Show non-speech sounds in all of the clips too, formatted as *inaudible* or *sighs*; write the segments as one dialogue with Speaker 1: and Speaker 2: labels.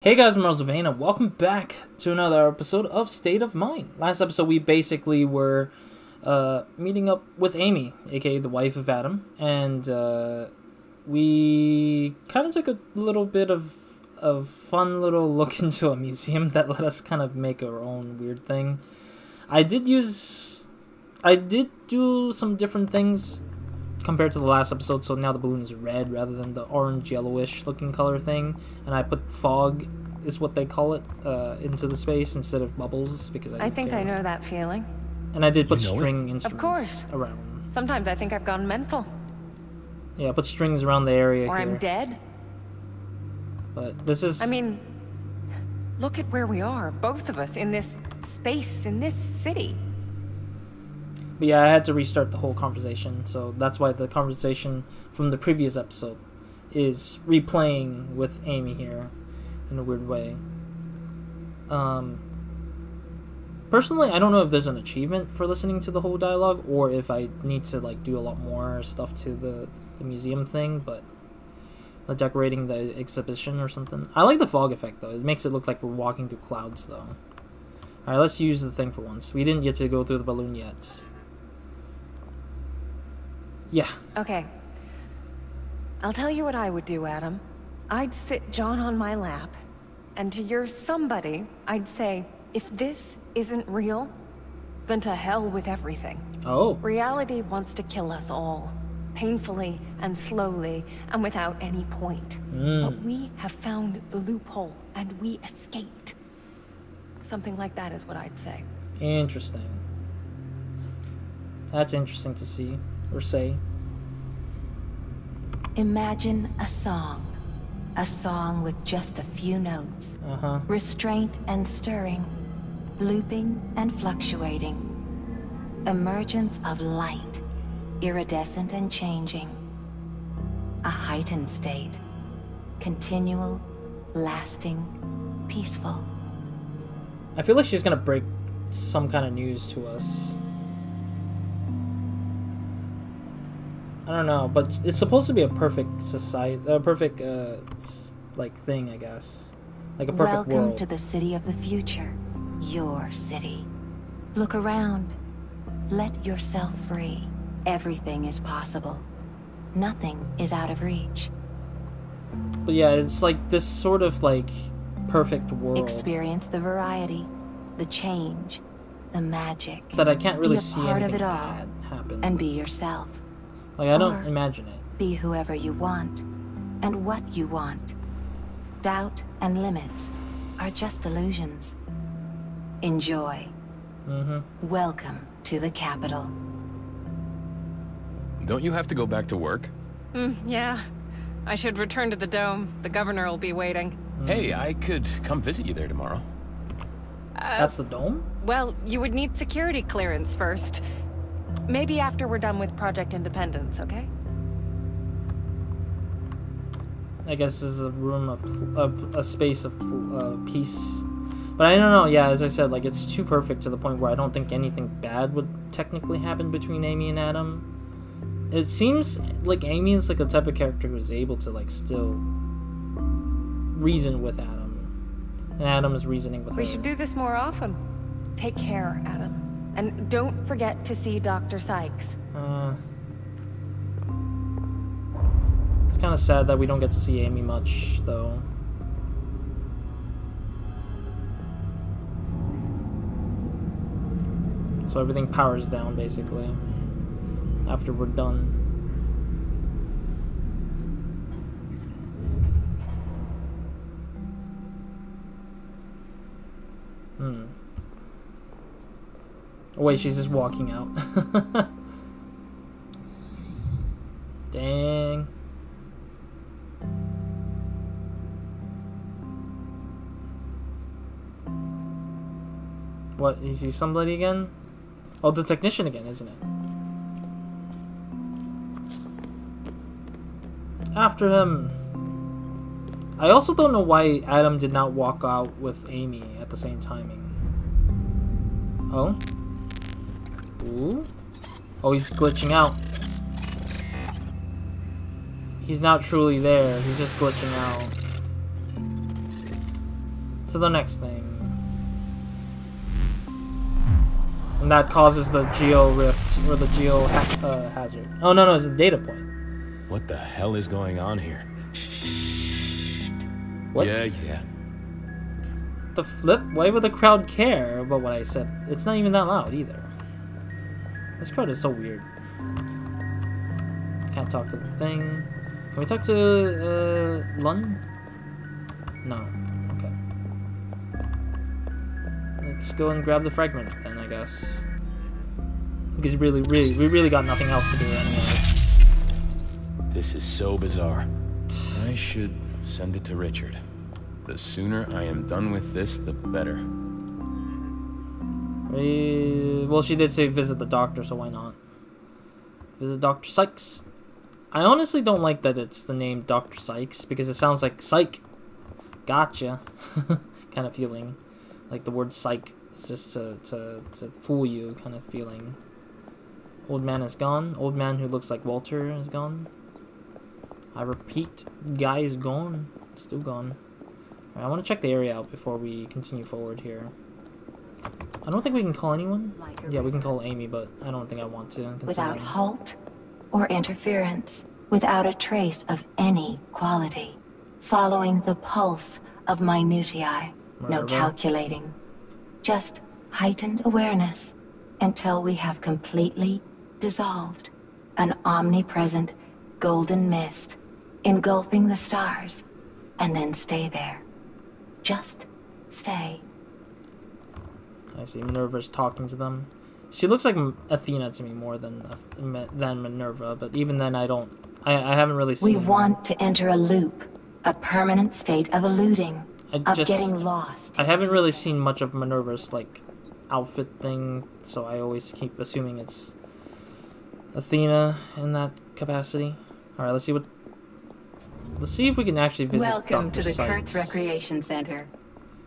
Speaker 1: Hey guys, I'm RozaldVane. Welcome back to another episode of State of Mind. Last episode, we basically were uh, meeting up with Amy, aka the wife of Adam, and uh, we kind of took a little bit of a fun little *laughs* look into a museum that let us kind of make our own weird thing. I did use, I did do some different things compared to the last episode, so now the balloon is red rather than the orange yellowish looking color thing. And I put fog, is what they call it, uh, into the space instead of bubbles because I,
Speaker 2: I think
Speaker 1: care.
Speaker 2: I know that feeling.
Speaker 1: And I did put
Speaker 3: You know it?
Speaker 1: string instruments
Speaker 2: course.
Speaker 1: around.
Speaker 2: Sometimes I think I've gone mental.
Speaker 1: Yeah, I put strings around the area
Speaker 2: Or
Speaker 1: here.
Speaker 2: I'm dead.
Speaker 1: But this is.
Speaker 2: I mean, look at where we are, both of us, in this space, in this city.
Speaker 1: But yeah, I had to restart the whole conversation, so that's why the conversation from the previous episode is replaying with Amy here in a weird way. Um, personally, I don't know if there's an achievement for listening to the whole dialogue or if I need to like do a lot more stuff to the the museum thing, but like decorating the exhibition or something. I like the fog effect though; it makes it look like we're walking through clouds though. All right, let's use the thing for once. We didn't get to go through the balloon yet. Yeah.
Speaker 2: Okay. I'll tell you what I would do, Adam. I'd sit John on my lap, and to your somebody, I'd say, if this isn't real, then to hell with everything.
Speaker 1: Oh.
Speaker 2: Reality wants to kill us all, painfully and slowly and without any point. Mm. But we have found the loophole and we escaped. Something like that is what I'd say.
Speaker 1: Interesting. That's interesting to see or say.
Speaker 4: Imagine a song. A song with just a few notes.
Speaker 1: Uh huh.
Speaker 4: Restraint and stirring. Looping and fluctuating. Emergence of light. Iridescent and changing. A heightened state. Continual, lasting, peaceful.
Speaker 1: I feel like she's gonna break some kind of news to us. I don't know, but it's supposed to be a perfect society, a perfect uh, like thing, I guess, like a perfect
Speaker 4: Welcome
Speaker 1: world.
Speaker 4: to the city of the future. Your city. Look around. Let yourself free. Everything is possible. Nothing is out of reach.
Speaker 1: But yeah, it's like this sort of like perfect world
Speaker 4: Experience the variety, the change, the magic,
Speaker 1: that I can't really
Speaker 4: Be a
Speaker 1: see
Speaker 4: part of it all,
Speaker 1: bad happen.
Speaker 4: and be yourself.
Speaker 1: Like I don't
Speaker 4: or-
Speaker 1: imagine it.
Speaker 4: Be whoever you want, and what you want. Doubt and limits are just illusions. Enjoy.
Speaker 1: Mm-hmm.
Speaker 4: Welcome to the capital.
Speaker 3: Don't you have to go back to work?
Speaker 2: Hmm, yeah. I should return to the dome. The governor will be waiting.
Speaker 3: Hey, I could come visit you there tomorrow.
Speaker 1: That's the dome.
Speaker 2: Well, you would need security clearance first. Maybe after we're done with Project Independence, okay?
Speaker 1: I guess this is a room of a, a space of uh, peace. But I don't know. Yeah, as I said, like it's too perfect to the point where I don't think anything bad would technically happen between Amy and Adam. It seems like Amy is like a type of character who's able to like still reason with Adam, and Adam is reasoning with
Speaker 2: We
Speaker 1: her.
Speaker 2: We should do this more often. Take care, Adam. And don't forget to see Dr. Sykes.
Speaker 1: Uh, it's kind of sad that we don't get to see Amy much, though. So everything powers down, basically, after we're done. Hmm. Oh, wait, she's just walking out. *laughs* Dang. What, is he somebody again? Oh, the technician again, isn't it? After him. I also don't know why Adam did not walk out with Amy at the same timing. Oh? Ooh? Oh, he's glitching out. He's not truly there. He's just glitching out. to the next thing. And that causes the geo rift, or the geo ha uh, hazard. Oh, no, no, it's a data point.
Speaker 3: What the hell is going on here?
Speaker 1: What?
Speaker 3: Yeah, yeah.
Speaker 1: The flip? Why would the crowd care about what I said? It's not even that loud either. This crowd is so weird. Can't talk to the thing. Can we talk to uh, Lun? No. Okay. Let's go and grab the fragment then, I guess. Because really, really, we really got nothing else to do anyway.
Speaker 3: This is so bizarre. I should send it to Richard. The sooner I am done with this, the better.
Speaker 1: We, well, she did say visit the doctor, so why not? Visit Dr. Sykes. I honestly don't like that it's the name Dr. Sykes because it sounds like psych. Gotcha. *laughs* kind of feeling. Like the word psych. It's just to, to, to fool you kind of feeling. Old man is gone. Old man who looks like Walter is gone. I repeat, guy is gone. Still gone. Right, I want to check the area out before we continue forward here. I don't think we can call anyone. Yeah, we can call Amy, but I don't think I want to.
Speaker 4: Without halt or interference, without a trace of any quality, following the pulse of minutiae, no calculating, just heightened awareness until we have completely dissolved, an omnipresent golden mist engulfing the stars, and then stay there. Just stay.
Speaker 1: I see Minerva's talking to them. She looks like Athena to me more than than Minerva, but even then, I don't. I, I haven't really seen.
Speaker 4: We
Speaker 1: her.
Speaker 4: want to enter a loop, a permanent state of eluding,
Speaker 1: I
Speaker 4: of
Speaker 1: just-
Speaker 4: getting lost.
Speaker 1: I haven't really seen much of Minerva's like outfit thing, so I always keep assuming it's Athena in that capacity. All right, let's see what. Let's see if we can actually visit.
Speaker 4: Welcome
Speaker 1: Dr.
Speaker 4: to the
Speaker 1: Sykes.
Speaker 4: Kurtz Recreation Center.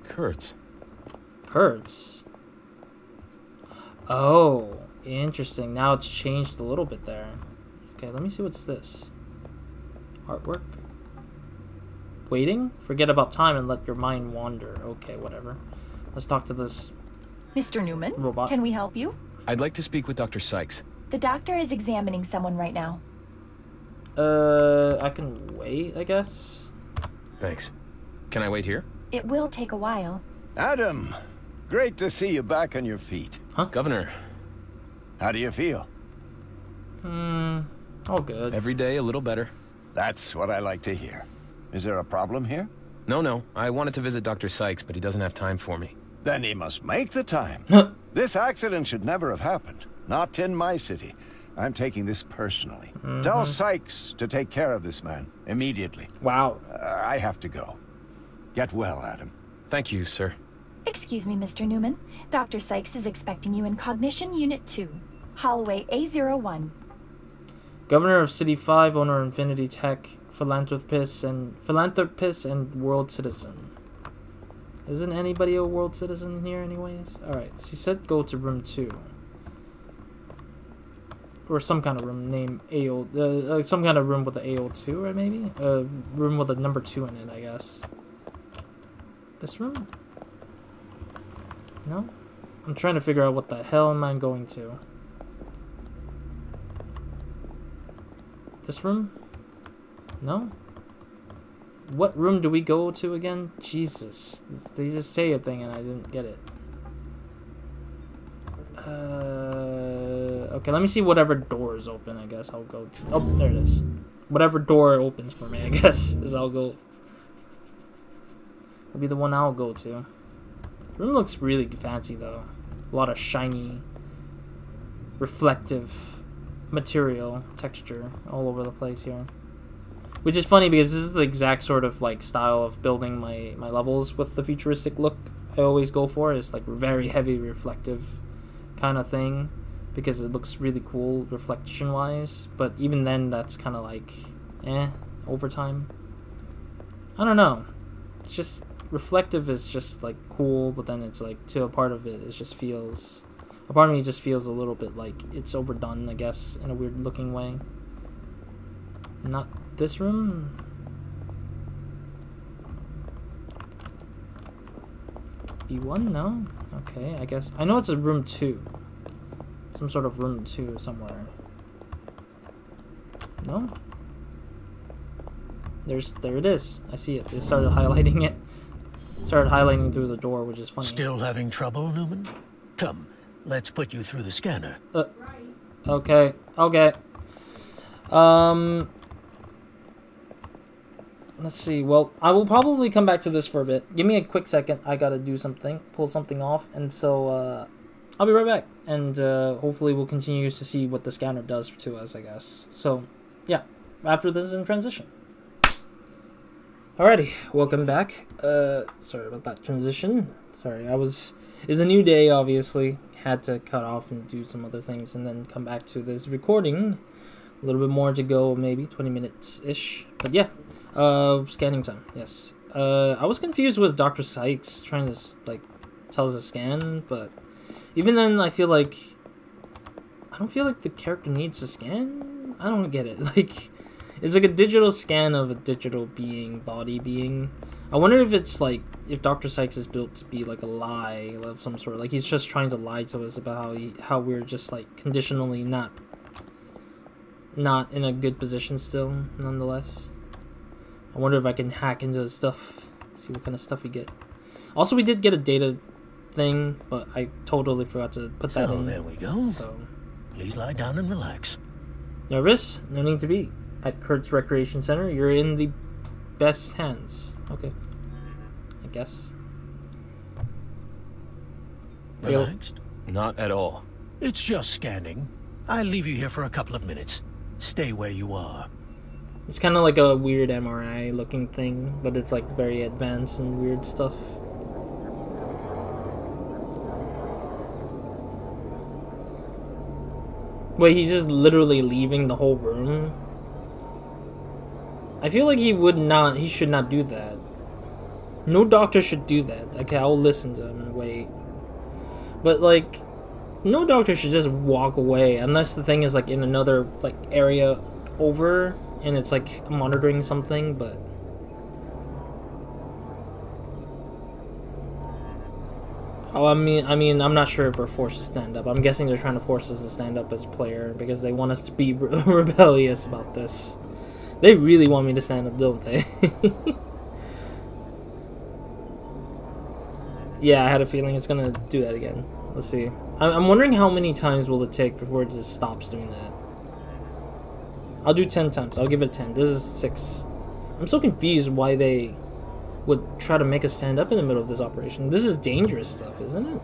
Speaker 3: Kurtz.
Speaker 1: Kurtz. Oh, interesting. Now it's changed a little bit there. Okay, let me see what's this. Artwork. Waiting? Forget about time and let your mind wander. Okay, whatever. Let's talk to this
Speaker 5: Mr. Newman,
Speaker 1: Robot.
Speaker 5: can we help you?
Speaker 3: I'd like to speak with Dr. Sykes.
Speaker 5: The doctor is examining someone right now.
Speaker 1: Uh, I can wait, I guess.
Speaker 3: Thanks. Can I wait here?
Speaker 5: It will take a while.
Speaker 6: Adam, great to see you back on your feet.
Speaker 3: Governor,
Speaker 6: How do you feel?
Speaker 1: Hmm, all good.
Speaker 3: every day a little better.
Speaker 6: That's what I like to hear. Is there a problem here?
Speaker 3: No, no. I wanted to visit Dr. Sykes, but he doesn't have time for me.
Speaker 6: Then he must make the time. *laughs* this accident should never have happened. Not in my city. I'm taking this personally. Tell Sykes to take care of this man immediately.
Speaker 1: Wow.
Speaker 6: Uh, I have to go. Get well, Adam.
Speaker 3: Thank you, sir.
Speaker 5: Excuse me, Mr. Newman. Dr. Sykes is expecting you in Cognition Unit 2, Holloway A01.
Speaker 1: Governor of City 5, owner of Infinity Tech, philanthropist and philanthropist and world citizen. Isn't anybody a world citizen here anyways? Alright, she said go to room 2. Or some kind of room named AO, uh, uh, some kind of room with the AO2, right maybe? A uh, room with a number 2 in it, I guess. This room? No? I'm trying to figure out what the hell am I going to. This room? No? What room do we go to again? Jesus. They just say a thing and I didn't get it. Uh, okay, let me see whatever door is open, I guess I'll go to. Oh, there it is. Whatever door opens for me, I *laughs* guess, is I'll go. Will be the one I'll go to. Room looks really fancy though. A lot of shiny, reflective material, texture all over the place here. Which is funny because this is the exact sort of like style of building my my levels with the futuristic look I always go for is like very heavy reflective kind of thing because it looks really cool reflection wise, but even then that's kind of like eh over time. I don't know. It's just reflective is just like cool, but then it's like to a part of it it just feels a part of me just feels a little bit like it's overdone, I guess, in a weird looking way. Not this room. B1? No? Okay, I guess. I know it's a room 2. Some sort of room 2 somewhere. No? There's, there it is. I see it. It started highlighting it. Started highlighting through the door, which is funny.
Speaker 7: Still having trouble, Newman? Come, let's put you through the scanner.
Speaker 1: Uh, okay, okay. Um, let's see. Well, I will probably come back to this for a bit. Give me a quick second. I gotta do something, pull something off, and so uh, I'll be right back. And uh, hopefully, we'll continue to see what the scanner does to us. I guess. So, yeah. After this is in transition. Alrighty, welcome back. Uh, sorry about that transition. Sorry, I was. It's a new day, obviously. Had to cut off and do some other things, and then come back to this recording. A little bit more to go, maybe 20 minutes ish. But yeah, uh, scanning time. Yes. Uh, I was confused with Doctor Sykes trying to like tell us to scan, but even then, I feel like I don't feel like the character needs to scan. I don't get it. *laughs* Like it's like a digital scan of a digital being, body being. I wonder if it's like if Doctor Sykes is built to be like a lie of some sort. Like he's just trying to lie to us about how he, how we're just like conditionally not not in a good position still, nonetheless. I wonder if I can hack into his stuff, see what kind of stuff we get. Also, we did get a data thing, but I totally forgot to put that
Speaker 7: so,
Speaker 1: in.
Speaker 7: there we go.
Speaker 1: So,
Speaker 7: Please lie down and relax.
Speaker 1: nervous? No need to be. At Kurtz Recreation Center, you're in the best hands. Okay. I guess. Feel-
Speaker 7: Relaxed?
Speaker 3: Not at all.
Speaker 7: It's just scanning. I'll leave you here for a couple of minutes. Stay where you are.
Speaker 1: It's kind of like a weird MRI looking thing, but it's like very advanced and weird stuff. Wait, he's just literally leaving the whole room? I feel like he would not, he should not do that. No doctor should do that. Okay, I'll listen to him and wait. But like, no doctor should just walk away unless the thing is like in another like area over and it's like monitoring something, but Oh, I mean, I mean, I'm not sure if we're forced to stand up. I'm guessing they're trying to force us to stand up as player because they want us to be re- *laughs* rebellious about this. They really want me to stand up, don't they? *laughs* yeah, I had a feeling it's gonna do that again. Let's see. I'm wondering how many times will it take before it just stops doing that. I'll do 10 times. I'll give it 10. This is 6. I'm so confused why they would try to make us stand up in the middle of this operation. This is dangerous stuff, isn't it?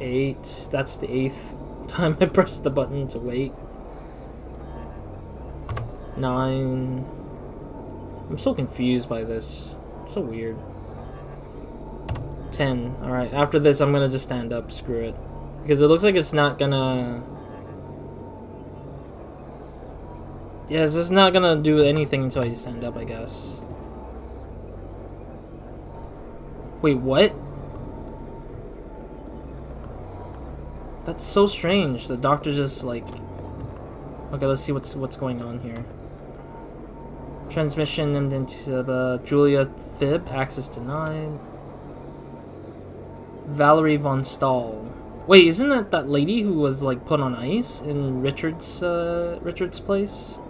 Speaker 1: Eight. That's the eighth time I press the button to wait. Nine. I'm so confused by this. It's so weird. 10. Alright, after this, I'm gonna just stand up. Screw it. Because it looks like it's not gonna... Yes, it's not gonna do anything until I stand up, I guess. Wait, what? So strange. The doctor just, like... Okay, let's see what's what's going on here. Transmission into uh, Julia Thib. Access denied. Valerie von Stahl. Wait, isn't that that lady who was like put on ice in Richard's uh, Richard's place?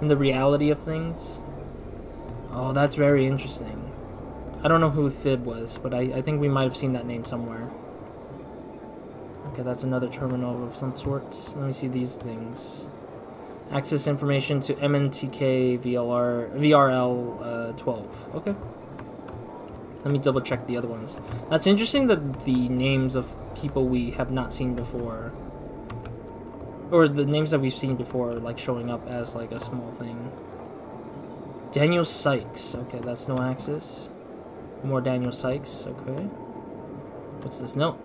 Speaker 1: In the reality of things? Oh, that's very interesting. I don't know who Thib was, but I, I think we might have seen that name somewhere. Okay, that's another terminal of some sorts. Let me see these things. Access information to MNTK VLR VRL uh, 12. Okay. Let me double check the other ones. That's interesting that the names of people we have not seen before, or the names that we've seen before, like showing up as like a small thing. Daniel Sykes. Okay, that's no access. More Daniel Sykes. Okay. What's this note?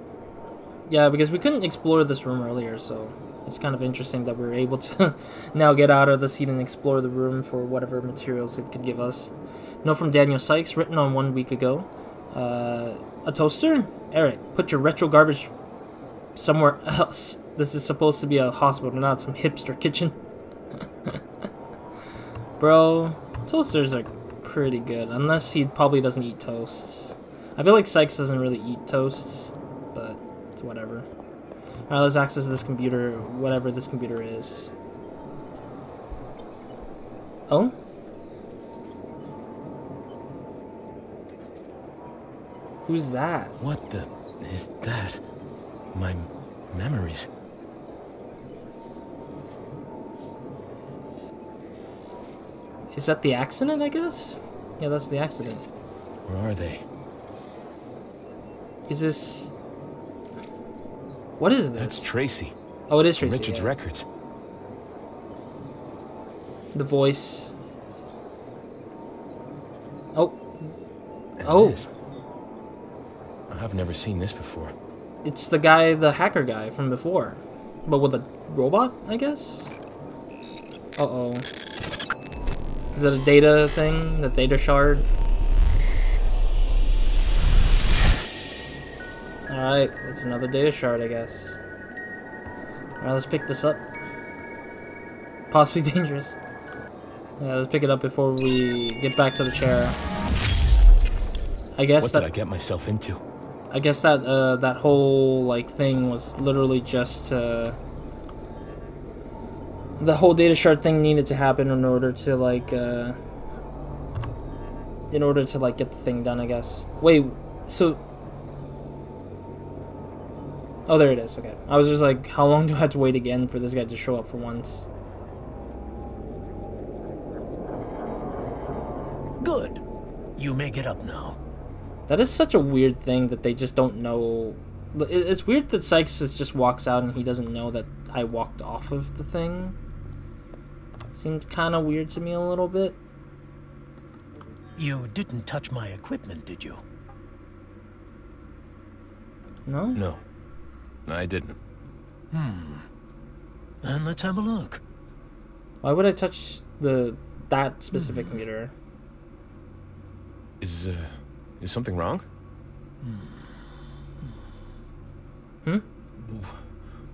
Speaker 1: Yeah, because we couldn't explore this room earlier, so it's kind of interesting that we're able to *laughs* now get out of the seat and explore the room for whatever materials it could give us. Note from Daniel Sykes, written on one week ago. Uh, a toaster? Eric, put your retro garbage somewhere else. *laughs* This is supposed to be a hospital, not some hipster kitchen. *laughs* Bro, Toasters are pretty good, unless he probably doesn't eat toasts. I feel like Sykes doesn't really eat toasts, it's whatever. Alright, let's access this computer, whatever this computer is. Oh? Who's that?
Speaker 3: What the is that? My memories.
Speaker 1: Is that the accident, I guess? Yeah, that's the accident.
Speaker 3: Where are they?
Speaker 1: Is this... What is this?
Speaker 3: That's Tracy.
Speaker 1: oh, it is Tracy.
Speaker 3: Richard's
Speaker 1: yeah.
Speaker 3: records.
Speaker 1: The voice. Oh,
Speaker 3: And
Speaker 1: Oh.
Speaker 3: this. I've never seen this before.
Speaker 1: it's the guy, the hacker guy from before. But with a robot, I guess? Uh-oh. Is that a data thing? The data shard? Alright, it's another data shard, I guess. Alright, let's pick this up. Possibly *laughs* dangerous. Yeah, let's pick it up before we get back to the chair. I guess
Speaker 3: What
Speaker 1: that
Speaker 3: did I get myself into?
Speaker 1: I guess that uh, that whole like thing was literally just uh, the whole data shard thing needed to happen in order to like uh, in order to like get the thing done. I guess. Wait, so. Oh, there it is. Okay, I was just like, how long do I have to wait again for this guy to show up for once?
Speaker 7: Good. You may get up now.
Speaker 1: That is such a weird thing that they just don't know. It's weird that Sykes is- just walks out and he doesn't know that I walked off of the thing. Seems kind of weird to me a little bit.
Speaker 7: You didn't touch my equipment, did you?
Speaker 1: No?
Speaker 3: No. I didn't. Hmm.
Speaker 7: Then let's have a look.
Speaker 1: Why would I touch the that specific
Speaker 3: Hmm.
Speaker 1: computer?
Speaker 3: Is uh is something wrong?
Speaker 1: Hmm?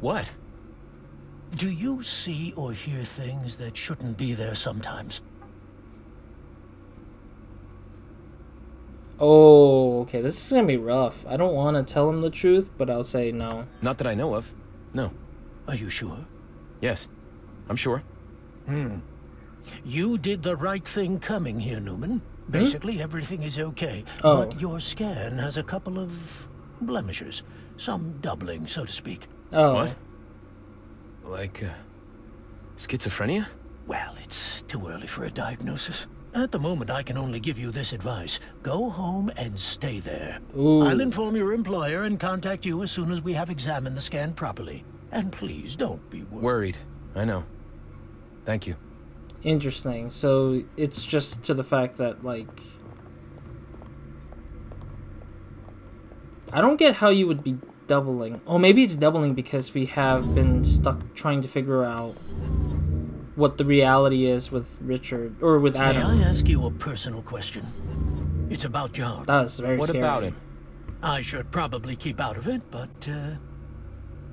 Speaker 3: What?
Speaker 7: Do you see or hear things that shouldn't be there sometimes?
Speaker 1: Oh, okay. This is gonna be rough. I don't want to tell him the truth, but I'll say no.
Speaker 3: Not that I know of. No.
Speaker 7: Are you sure?
Speaker 3: Yes. I'm sure. Hmm.
Speaker 7: You did the right thing coming here, Newman. Basically, everything is okay.
Speaker 1: Oh.
Speaker 7: But your scan has a couple of blemishes. Some doubling, so to speak.
Speaker 1: Oh,
Speaker 3: What? Like uh schizophrenia?
Speaker 7: Well, it's too early for a diagnosis. At the moment, I can only give you this advice. Go home and stay there.
Speaker 1: Ooh.
Speaker 7: I'll inform your employer and contact you as soon as we have examined the scan properly. And please don't be worried.
Speaker 3: Worried. I know. Thank you.
Speaker 1: interesting. So it's just to the fact that like I don't get how you would be doubling. Oh, maybe it's doubling because we have been stuck trying to figure out what the reality is with Richard or with
Speaker 7: May
Speaker 1: Adam.
Speaker 7: I ask you a personal question? It's about John.
Speaker 1: That is very
Speaker 3: What
Speaker 1: scary.
Speaker 3: about him?
Speaker 7: I should probably keep out of it, but, uh,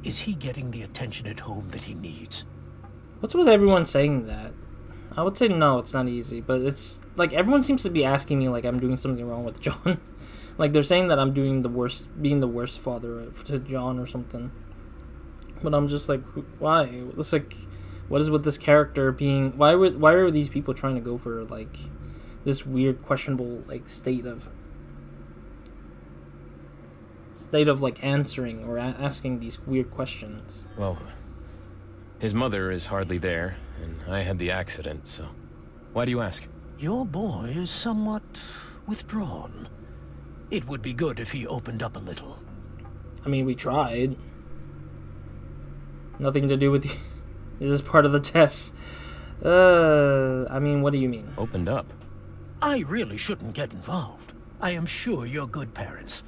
Speaker 7: is he getting the attention at home that he needs?
Speaker 1: What's with everyone saying that? I would say no, it's not easy, but it's like everyone seems to be asking me like I'm doing something wrong with John. *laughs* like they're saying that I'm doing the worst, being the worst father to John or something. But I'm just like, why? It's like, what is with this character being? Why would? Why are these people trying to go for like this weird, questionable like state of state of like answering or a- asking these weird questions?
Speaker 3: Well, his mother is hardly there, and I had the accident, so why do you ask?
Speaker 7: Your boy is somewhat withdrawn. It would be good if he opened up a little.
Speaker 1: I mean, we tried. Nothing to do with you. Is this part of the test? Uh, I mean, what do you mean?
Speaker 3: Opened up.
Speaker 7: I really shouldn't get involved. I am sure you're good parents.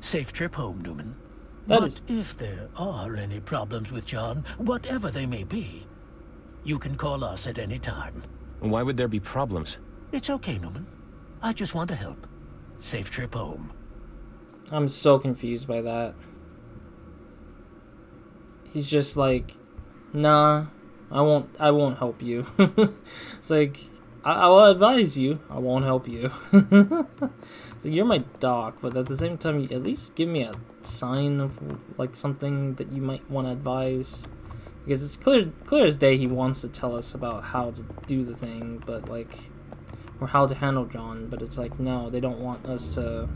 Speaker 7: Safe trip home, Newman.
Speaker 1: That
Speaker 7: but
Speaker 1: is-
Speaker 7: if there are any problems with John, whatever they may be, you can call us at any time.
Speaker 3: Why would there be problems?
Speaker 7: It's okay, Newman. I just want to help. Safe trip home.
Speaker 1: I'm so confused by that. He's just like, nah, I won't. I won't help you. *laughs* it's like, I, I will advise you. I won't help you. *laughs* so you're my doc, but at the same time, at least give me a sign of like something that you might want to advise. Because it's clear, clear as day, he wants to tell us about how to do the thing, but like, or how to handle John. But it's like, no, they don't want us to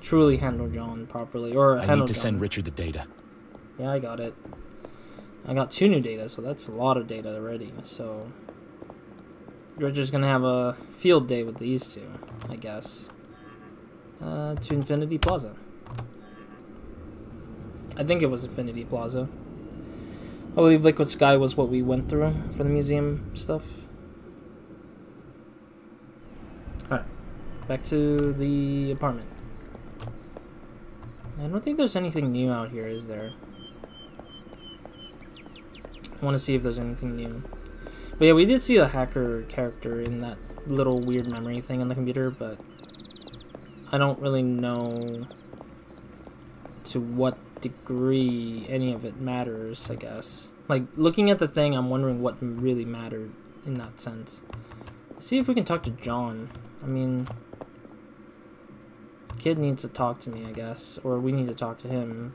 Speaker 1: truly handle John properly, or
Speaker 3: I
Speaker 1: handle
Speaker 3: need to
Speaker 1: John.
Speaker 3: send Richard the data.
Speaker 1: Yeah, I got it. I got two new data, so that's a lot of data already. So you're just gonna have a field day with these two, I guess. Uh, to Infinity Plaza. I think it was Infinity Plaza. I believe Liquid Sky was what we went through for the museum stuff. Alright, back to the apartment. I don't think there's anything new out here, is there? Want to see if there's anything new. But yeah, we did see a hacker character in that little weird memory thing on the computer, but I don't really know to what degree any of it matters, I guess. Like, looking at the thing, I'm wondering what really mattered in that sense. Let's see if we can talk to John. I mean, kid needs to talk to me, I guess. Or we need to talk to him.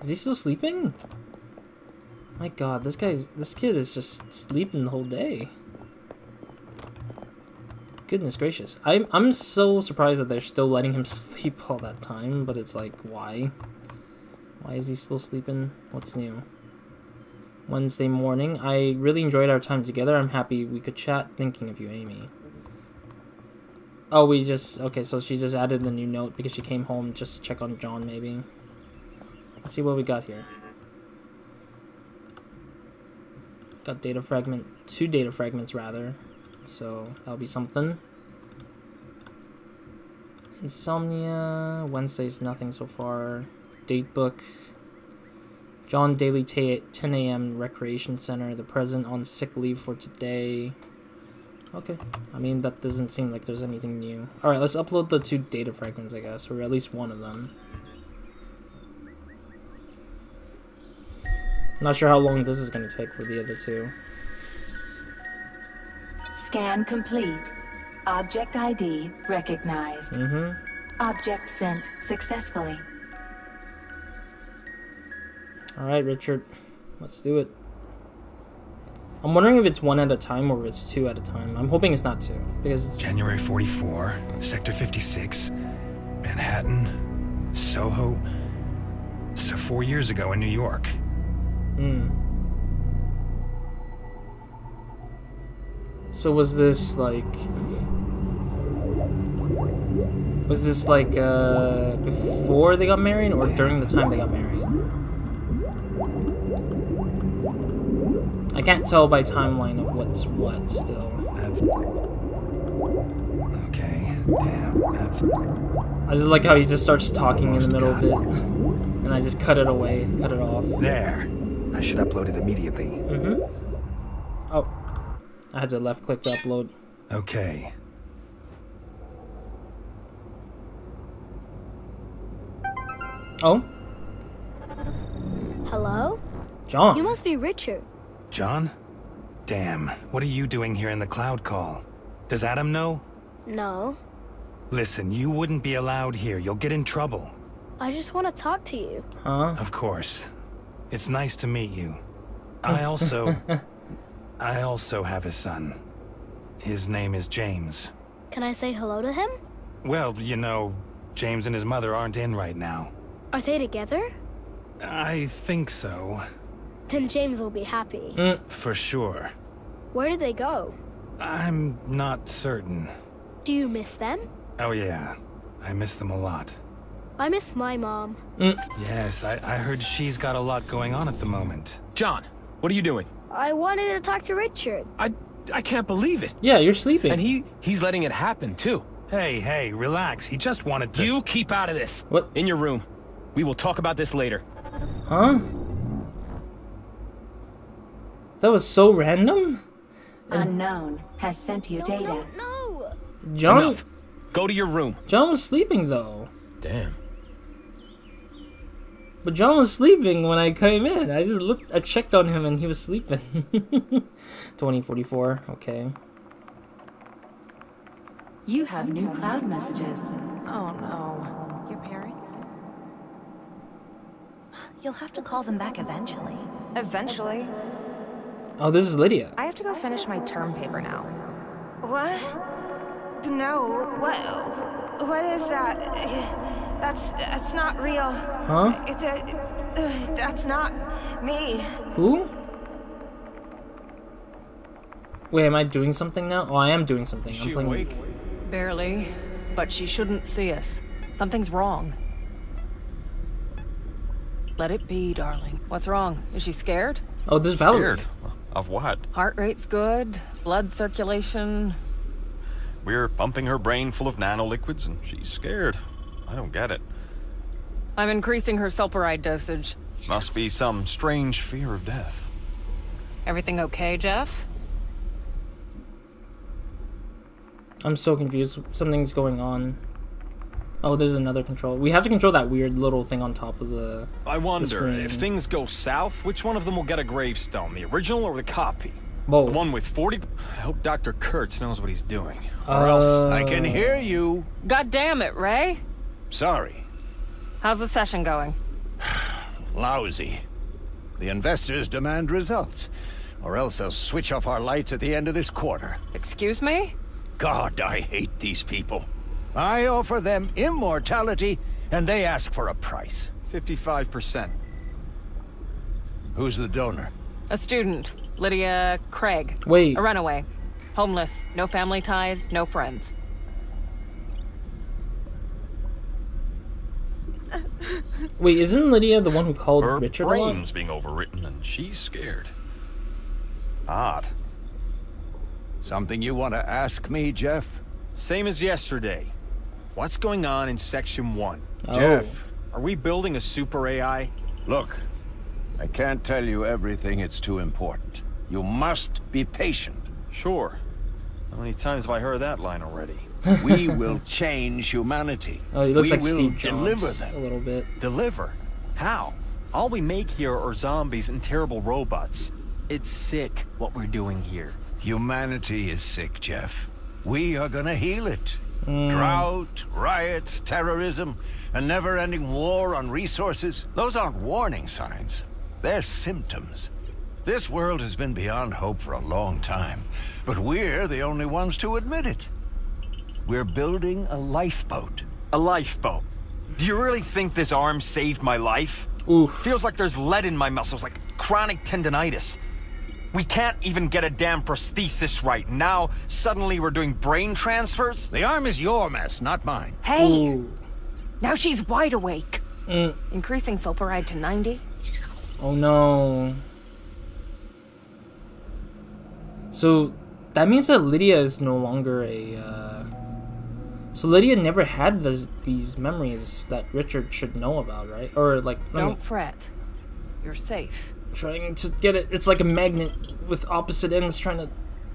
Speaker 1: Is he still sleeping? My god, this guy's this kid is just sleeping the whole day. Goodness gracious. I'm I'm so surprised that they're still letting him *laughs* sleep all that time, but it's like why? Why is he still sleeping? What's new? Wednesday morning. I really enjoyed our time together. I'm happy we could chat. Thinking of you, Amy. Oh, we just okay. So she just added the new note because she came home just to check on John. Maybe. Let's see what we got here. Got data fragment, two data fragments rather. So that'll be something. Insomnia. Wednesday's nothing so far. Date book. John Daly, 10 a.m. Recreation Center. The president on sick leave for today. Okay. I mean, that doesn't seem like there's anything new. Alright, let's upload the two data fragments, I guess. Or at least one of them. Not sure how long this is going to take for the other two.
Speaker 4: Scan complete. Object ID recognized.
Speaker 1: Mm-hmm.
Speaker 4: Object sent successfully.
Speaker 1: Alright, Richard. Let's do it. I'm wondering if it's one at a time or if it's two at a time. I'm hoping it's not two. Because it's...
Speaker 8: January 44, Sector 56, Manhattan, Soho. So four years ago in New York.
Speaker 1: Hmm. So was this like... Was this like uh, before they got married or during the time they got married? I can't tell by timeline of what's what still.
Speaker 8: That's. Okay. Damn, that's.
Speaker 1: I just like how he just starts talking in the middle of it. And I just cut it away, cut it off.
Speaker 8: There. I should upload it immediately.
Speaker 1: Mm-hmm. Oh. I had to left click to upload.
Speaker 8: Okay.
Speaker 1: Oh,
Speaker 9: Hello?
Speaker 1: John.
Speaker 9: You must be Richard.
Speaker 8: John? Damn, what are you doing here in the cloud call? Does Adam know?
Speaker 9: No.
Speaker 8: Listen, you wouldn't be allowed here. You'll get in trouble.
Speaker 9: I just want to talk to you.
Speaker 1: Huh?
Speaker 8: Of course. It's nice to meet you. I also... *laughs* I also have a son. His name is James.
Speaker 9: Can I say hello to him?
Speaker 8: Well, you know, James and his mother aren't in right now.
Speaker 9: Are they together?
Speaker 8: I think so.
Speaker 9: Then James will be happy.
Speaker 1: Mm.
Speaker 8: For sure.
Speaker 9: Where did they go?
Speaker 8: I'm not certain.
Speaker 9: Do you miss them?
Speaker 8: Oh yeah, I miss them a lot.
Speaker 9: I miss my mom. Mm.
Speaker 8: Yes, I, I heard she's got a lot going on at the moment.
Speaker 3: John, what are you doing?
Speaker 9: I wanted to talk to Richard.
Speaker 3: I I can't believe it.
Speaker 1: Yeah, you're sleeping.
Speaker 3: And he he's letting it happen too.
Speaker 8: Hey, hey, relax. He just wanted to...
Speaker 3: You keep out of this.
Speaker 1: What?
Speaker 3: In your room. We will talk about this later.
Speaker 1: Huh? That was so random.
Speaker 4: Unknown has sent you data.
Speaker 9: No, no.
Speaker 1: John.
Speaker 3: Enough. Go to your room.
Speaker 1: John was sleeping though.
Speaker 3: Damn.
Speaker 1: But John was sleeping when I came in. I just looked. I checked on him and he was sleeping. *laughs* 2044. Okay.
Speaker 10: You have new cloud messages.
Speaker 2: Oh no.
Speaker 4: Your parents? You'll have to call them back eventually.
Speaker 2: Eventually.
Speaker 1: Oh, this is Lydia.
Speaker 2: I have to go finish my term paper now.
Speaker 11: What? No. What? What is that? That's that's not real.
Speaker 1: Huh?
Speaker 11: It, uh, uh, that's not me.
Speaker 1: Who? Wait, am I doing something now? Oh, I am doing something. I'm playing.
Speaker 12: awake?
Speaker 2: Barely. But she shouldn't see us. Something's wrong. Let it be, darling. What's wrong? Is she scared?
Speaker 1: Oh, this is Valerie.
Speaker 13: Scared? Of what?
Speaker 2: Heart rate's good, blood circulation.
Speaker 13: We're pumping her brain full of nanoliquids and she's scared. I don't get it.
Speaker 2: I'm increasing her sulpiride dosage.
Speaker 13: Must be some strange fear of death.
Speaker 2: Everything okay, Jeff?
Speaker 1: I'm so confused. Something's going on. Oh, there's another control. We have to control that weird little thing on top of the.
Speaker 12: I
Speaker 1: the
Speaker 12: wonder,
Speaker 1: screen.
Speaker 12: if things go south, which one of them will get a gravestone? The original or the copy?
Speaker 1: Both.
Speaker 12: The one with 40... I hope Dr. Kurtz knows what he's doing.
Speaker 6: Or else I
Speaker 1: Uh,
Speaker 6: can hear you.
Speaker 2: God damn it, Ray!
Speaker 6: Sorry.
Speaker 2: How's the session going? *sighs*
Speaker 6: Lousy. The investors demand results, or else they'll switch off our lights at the end of this quarter.
Speaker 2: Excuse me?
Speaker 6: God, I hate these people. I offer them immortality, and they ask for a price.
Speaker 12: 55%.
Speaker 6: Who's the donor?
Speaker 2: A student, Lydia Craig.
Speaker 1: Wait.
Speaker 2: A runaway. Homeless. No family ties, no friends.
Speaker 1: Wait, isn't Lydia the one who called
Speaker 13: Her
Speaker 1: Richard a lot?
Speaker 13: brain's being overwritten and she's scared. Odd.
Speaker 6: Something you want to ask me, Jeff?
Speaker 12: Same as yesterday. What's going on in Section 1?
Speaker 1: Oh.
Speaker 6: Jeff,
Speaker 12: Are we building a super AI?
Speaker 6: look. I can't tell you everything, it's too important. You must be patient.
Speaker 12: Sure. How many times have I heard that line already? *laughs*
Speaker 6: we will change humanity.
Speaker 1: Oh, he looks
Speaker 6: we
Speaker 1: like
Speaker 6: will
Speaker 1: Steve
Speaker 6: deliver
Speaker 1: Jobs
Speaker 6: them.
Speaker 1: a little bit.
Speaker 12: Deliver? How? All we make here are zombies and terrible robots. It's sick what we're doing here.
Speaker 6: Humanity is sick, Jeff. We are gonna heal it.
Speaker 1: Mm.
Speaker 6: Drought, riots, terrorism, a never-ending war on resources. Those aren't warning signs. They're symptoms. This world has been beyond hope for a long time, but we're the only ones to admit it. We're building a lifeboat.
Speaker 13: A lifeboat. Do you really think this arm saved my life?
Speaker 1: Oof.
Speaker 13: Feels like there's lead in my muscles, like chronic tendonitis. We can't even get a damn prosthesis right. Now, suddenly we're doing brain transfers?
Speaker 6: The arm is your mess, not mine.
Speaker 2: Hey!
Speaker 1: Ooh.
Speaker 2: Now she's wide awake.
Speaker 1: Mm.
Speaker 2: Increasing sulpiride to 90.
Speaker 1: Oh no. So that means that Lydia is no longer a. Uh... So Lydia never had this, these memories that Richard should know about, right? Or like,
Speaker 2: Don't fret. You're safe.
Speaker 1: trying to get it. It's like a magnet with opposite ends trying to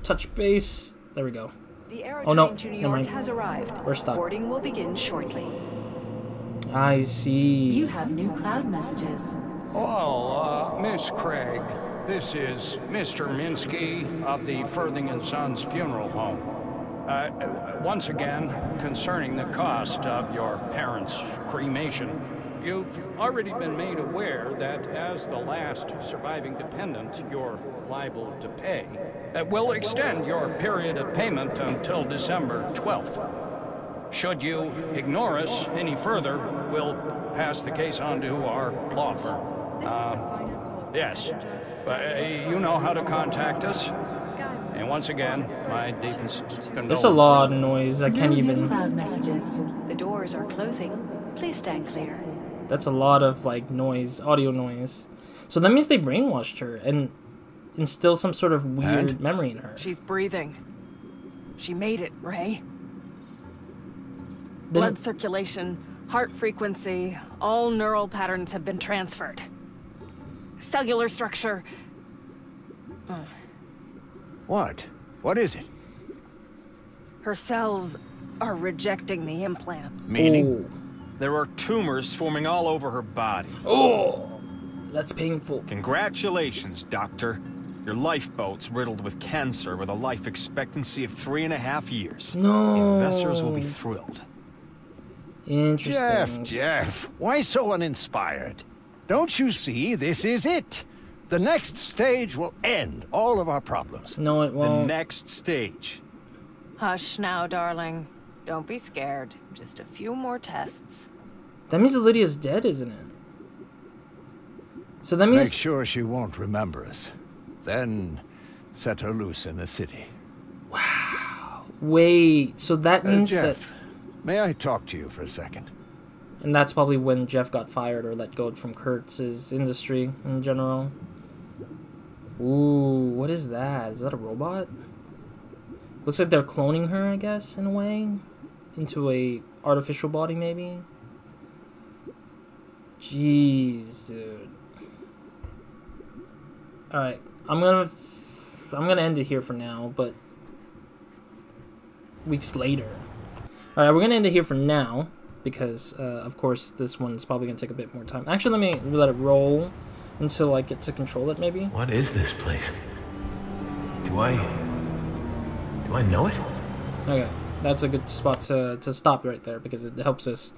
Speaker 1: touch base. There we go.
Speaker 10: The aerotrain
Speaker 1: Oh, no.
Speaker 10: to New
Speaker 1: Never
Speaker 10: York
Speaker 1: mind.
Speaker 10: has arrived.
Speaker 1: We're stuck.
Speaker 10: Boarding will begin shortly.
Speaker 1: I see.
Speaker 10: You have new cloud messages.
Speaker 8: Well, uh, Miss Craig, this is Mr. Minsky of the Firthing and Sons Funeral Home. Uh, Uh, once again, concerning the cost of your parents' cremation, you've already been made aware that as the last surviving dependent, you're liable to pay. That will extend your period of payment until December 12th. Should you ignore us any further, we'll pass the case on to our law firm. Uh, yes, but uh, you know how to contact us. And once again, my deepest condolences.
Speaker 1: There's a lot of noise. I can't even.
Speaker 10: cloud messages. The doors are closing. Please stand clear.
Speaker 1: That's a lot of like noise, audio noise. So that means they brainwashed her and instill some sort of weird
Speaker 6: And?
Speaker 1: memory in her.
Speaker 2: She's breathing. She made it, Ray.
Speaker 1: Then-
Speaker 2: Blood circulation, heart frequency, all neural patterns have been transferred. Cellular structure.
Speaker 6: Uh, What? What is it?
Speaker 2: Her cells are rejecting the implant.
Speaker 6: Meaning? Oh.
Speaker 12: There are tumors forming all over her body.
Speaker 1: Oh, that's painful.
Speaker 12: Congratulations, Doctor. Your lifeboat's riddled with cancer with a life expectancy of three and a half years.
Speaker 1: No.
Speaker 12: Investors will be thrilled.
Speaker 1: Interesting.
Speaker 6: Jeff, Jeff, why so uninspired? Don't you see this is it? The next stage will end all of our problems.
Speaker 1: No, it won't.
Speaker 12: The next stage.
Speaker 2: Hush now, darling. Don't be scared. Just a few more tests.
Speaker 1: That means Lydia's dead, isn't it? So that means...
Speaker 6: Make sure she won't remember us. Then set her loose in the city. Wow.
Speaker 1: wait. So that
Speaker 6: Uh,
Speaker 1: means
Speaker 6: Jeff,
Speaker 1: that,
Speaker 6: may I talk to you for a second?
Speaker 1: and that's probably when Jeff got fired or let go from Kurtz's industry in general. Ooh, what is that? Is that a robot? Looks like they're cloning her, I guess, in a way, into a artificial body, maybe. Jeez, dude. All right, I'm gonna, I'm gonna end it here for now, but weeks later. All right, we're gonna end it here for now because, uh, of course, this one's probably gonna take a bit more time. Actually, let me let it roll until I get to control it, maybe.
Speaker 14: What is this place? Do I... Do I know it?
Speaker 1: Okay, that's a good spot to, to stop right there because it helps us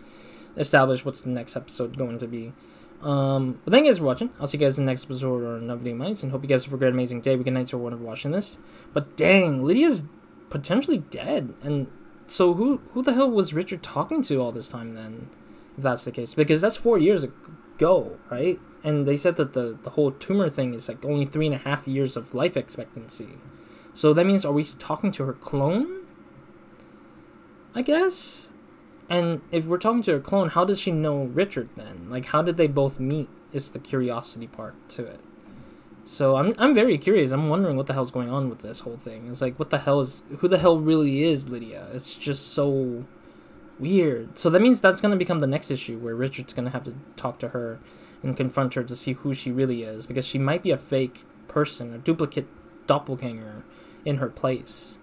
Speaker 1: establish what's the next episode going to be. Um, but thank you guys for watching. I'll see you guys in the next episode or another video minds, and hope you guys have a great, amazing day. We good night or whenever watching this. But dang, Lydia's potentially dead, and so who who the hell was Richard talking to all this time then? If that's the case, because that's four years ago, right? And they said that the the whole tumor thing is like only three and a half years of life expectancy. So that means are we talking to her clone? I guess. And if we're talking to her clone, how does she know Richard then? Like, how did they both meet? Is the curiosity part to it. So I'm I'm very curious. I'm wondering what the hell's going on with this whole thing. It's like, what the hell is who the hell really is Lydia? It's just so weird. So that means that's gonna become the next issue where Richard's gonna have to talk to her and confront her to see who she really is because she might be a fake person, a duplicate doppelganger in her place.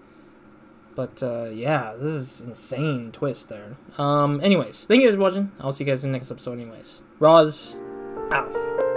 Speaker 1: But uh, yeah, this is insane twist there. Um, anyways, thank you guys for watching. I'll see you guys in the next episode. Anyways, Roz out.